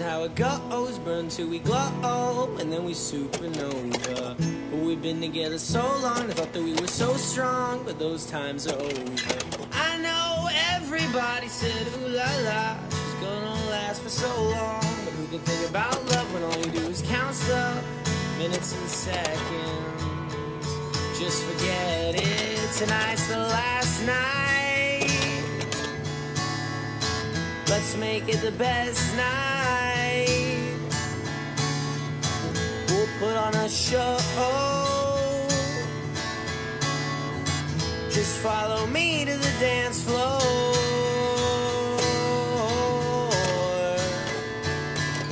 how it goes. Burn till we glow, and then we supernova. But we've been together so long, I thought that we were so strong, but those times are over. I know everybody said, ooh la la, she's gonna last for so long. But who can think about love when all you do is count stuff, minutes and seconds? Just forget it, tonight's the last night. Let's make it the best night. Show. Just follow me to the dance floor.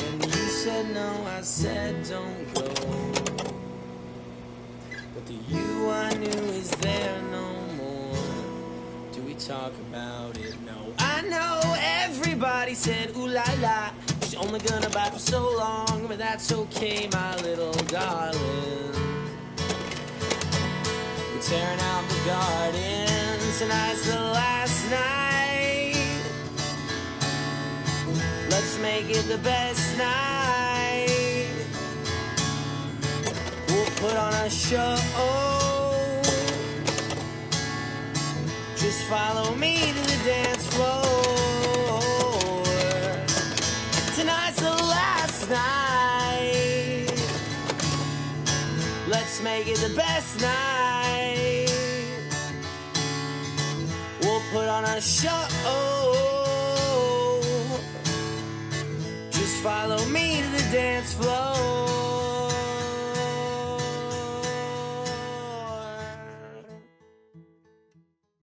And you said no, I said don't go. But the you I knew is there no more. Do we talk about it? No. I know everybody said ooh la la. She's only gonna bite for so long, but that's okay, my little darling. We're tearing out the garden. Tonight's the last night. Let's make it the best night. We'll put on a show. Just follow me to the dance floor. Night. Let's make it the best night. We'll put on a show. Just follow me to the dance floor.